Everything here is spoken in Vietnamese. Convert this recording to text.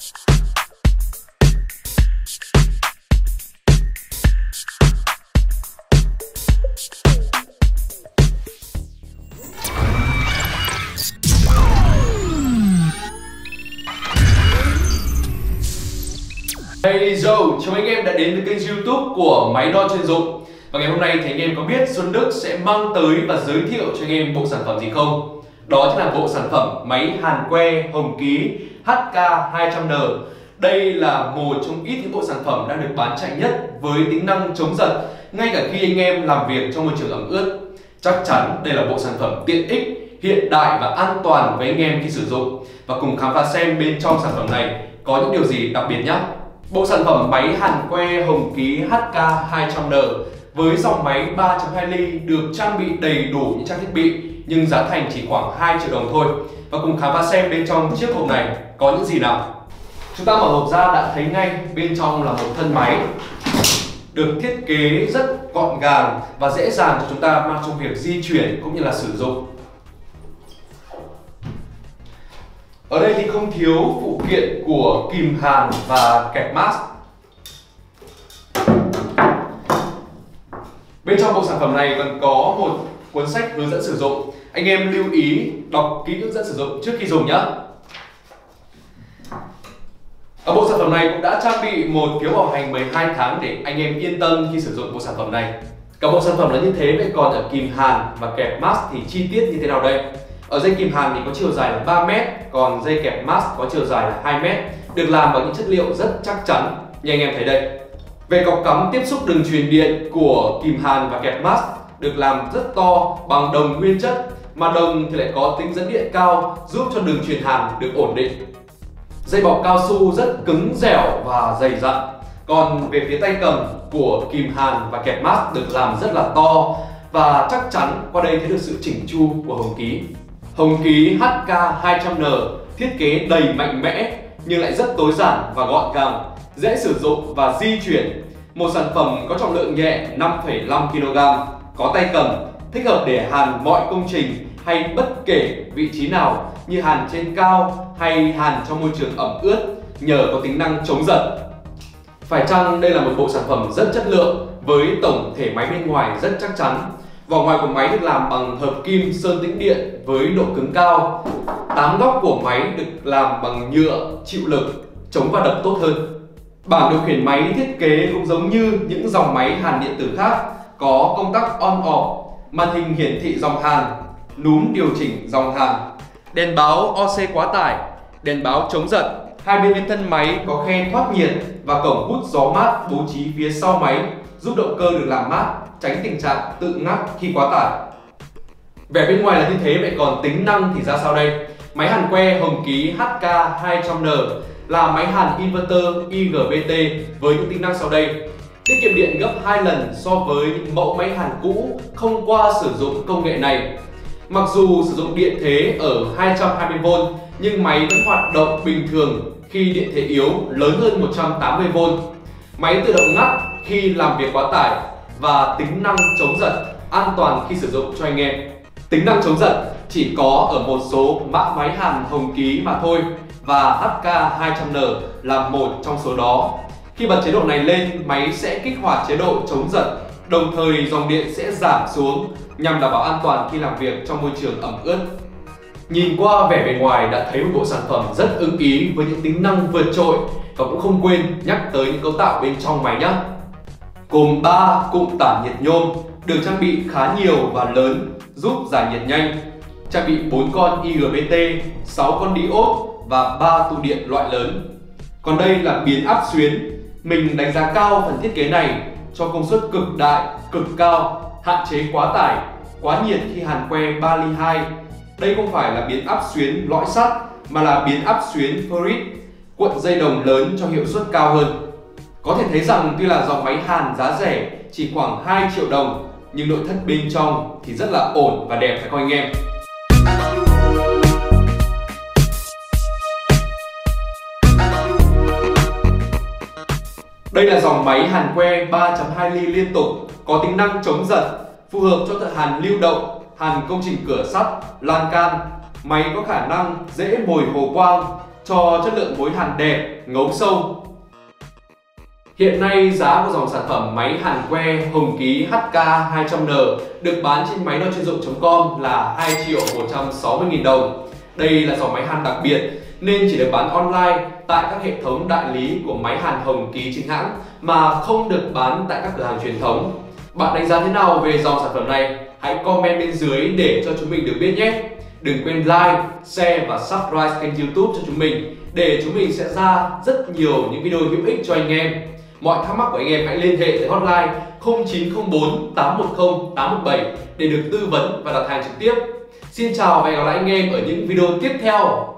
Hey Joe, chào anh em đã đến với kênh youtube của Máy đo chuyên dụng Và ngày hôm nay thì anh em có biết Xuân Đức sẽ mang tới và giới thiệu cho anh em bộ sản phẩm gì không? Đó chính là bộ sản phẩm máy hàn que hồng ký HK200N Đây là một trong ít những bộ sản phẩm đang được bán chạy nhất với tính năng chống giật ngay cả khi anh em làm việc trong môi trường ẩm ướt. Chắc chắn đây là bộ sản phẩm tiện ích, hiện đại và an toàn với anh em khi sử dụng. Và cùng khám phá xem bên trong sản phẩm này có những điều gì đặc biệt nhé. Bộ sản phẩm máy hàn que hồng ký HK200N với dòng máy 3.2 ly được trang bị đầy đủ những trang thiết bị, nhưng giá thành chỉ khoảng 2 triệu đồng thôi. Và cùng khám phá xem bên trong chiếc hộp này có những gì nào. Chúng ta mở hộp ra đã thấy ngay, bên trong là một thân máy được thiết kế rất gọn gàng và dễ dàng cho chúng ta mang trong việc di chuyển cũng như là sử dụng. Ở đây thì không thiếu phụ kiện của kìm hàn và kẹp mask. Bên trong bộ sản phẩm này còn có một cuốn sách hướng dẫn sử dụng. Anh em lưu ý đọc kỹ hướng dẫn sử dụng trước khi dùng nhé. Ở bộ sản phẩm này cũng đã trang bị một phiếu bảo hành 12 tháng để anh em yên tâm khi sử dụng bộ sản phẩm này. Cả bộ sản phẩm là như thế vậy còn ở kìm hàn và kẹp mask thì chi tiết như thế nào đây? Ở dây kìm hàn thì có chiều dài là 3 m, còn dây kẹp mask có chiều dài là 2 m, được làm bằng những chất liệu rất chắc chắn như anh em thấy đây. Về cọc cắm tiếp xúc đường truyền điện của kìm hàn và kẹp mask được làm rất to bằng đồng nguyên chất mà đồng thì lại có tính dẫn điện cao giúp cho đường truyền hàn được ổn định. Dây bọc cao su rất cứng dẻo và dày dặn. Còn về phía tay cầm của kìm hàn và kẹp mask được làm rất là to và chắc chắn qua đây thấy được sự chỉnh chu của hồng ký. Hồng ký HK200N thiết kế đầy mạnh mẽ nhưng lại rất tối giản và gọn gàng, dễ sử dụng và di chuyển. Một sản phẩm có trọng lượng nhẹ 5,5 kg, có tay cầm, thích hợp để hàn mọi công trình hay bất kể vị trí nào như hàn trên cao hay hàn trong môi trường ẩm ướt nhờ có tính năng chống giật. Phải chăng đây là một bộ sản phẩm rất chất lượng với tổng thể máy bên ngoài rất chắc chắn Vỏ ngoài của máy được làm bằng hợp kim sơn tĩnh điện với độ cứng cao. Tám góc của máy được làm bằng nhựa chịu lực, chống va đập tốt hơn. Bảng điều khiển máy thiết kế cũng giống như những dòng máy hàn điện tử khác, có công tắc on off, màn hình hiển thị dòng hàn, núm điều chỉnh dòng hàn, đèn báo OC quá tải, đèn báo chống giật. Hai bên bên thân máy có khe thoát nhiệt và cổng hút gió mát bố trí phía sau máy giúp động cơ được làm mát tránh tình trạng tự ngắt khi quá tải. Vẻ bên ngoài là như thế vậy còn tính năng thì ra sao đây? Máy hàn que hồng ký HK200N là máy hàn inverter IGBT với những tính năng sau đây. Tiết kiệm điện gấp 2 lần so với những mẫu máy hàn cũ không qua sử dụng công nghệ này. Mặc dù sử dụng điện thế ở 220V nhưng máy vẫn hoạt động bình thường khi điện thế yếu lớn hơn 180V. Máy tự động ngắt khi làm việc quá tải và tính năng chống giật an toàn khi sử dụng cho anh em. Tính năng chống giật chỉ có ở một số mã máy hàn hồng ký mà thôi và HK200N là một trong số đó. Khi bật chế độ này lên, máy sẽ kích hoạt chế độ chống giật, đồng thời dòng điện sẽ giảm xuống nhằm đảm bảo an toàn khi làm việc trong môi trường ẩm ướt. Nhìn qua vẻ bề ngoài đã thấy một bộ sản phẩm rất ưng ý với những tính năng vượt trội và cũng không quên nhắc tới những cấu tạo bên trong máy nhé gồm 3 cụm tản nhiệt nhôm được trang bị khá nhiều và lớn giúp giải nhiệt nhanh trang bị 4 con IGBT, 6 con diode và 3 tụ điện loại lớn. Còn đây là biến áp xuyến. Mình đánh giá cao phần thiết kế này cho công suất cực đại, cực cao, hạn chế quá tải, quá nhiệt khi hàn que 3 ly 2. Đây không phải là biến áp xuyến lõi sắt mà là biến áp xuyến ferrit, cuộn dây đồng lớn cho hiệu suất cao hơn. Có thể thấy rằng tuy là dòng máy hàn giá rẻ chỉ khoảng 2 triệu đồng nhưng nội thất bên trong thì rất là ổn và đẹp phải không anh em? Đây là dòng máy hàn que 3.2 ly liên tục có tính năng chống giật, phù hợp cho thợ hàn lưu động, hàn công trình cửa sắt, lan can. Máy có khả năng dễ mồi hồ quang, cho chất lượng mối hàn đẹp, ngấu sâu. Hiện nay giá của dòng sản phẩm máy hàn que Hồng Ký HK 200N được bán trên máy đo chuyên dụng.com là 2 triệu 160 nghìn đồng. Đây là dòng máy hàn đặc biệt nên chỉ được bán online tại các hệ thống đại lý của máy hàn Hồng Ký chính hãng mà không được bán tại các cửa hàng truyền thống. Bạn đánh giá thế nào về dòng sản phẩm này? Hãy comment bên dưới để cho chúng mình được biết nhé. Đừng quên like, share và subscribe kênh youtube cho chúng mình để chúng mình sẽ ra rất nhiều những video hữu ích cho anh em. Mọi thắc mắc của anh em hãy liên hệ tới hotline 0904 810 817 để được tư vấn và đặt hàng trực tiếp. Xin chào và hẹn gặp lại anh em ở những video tiếp theo.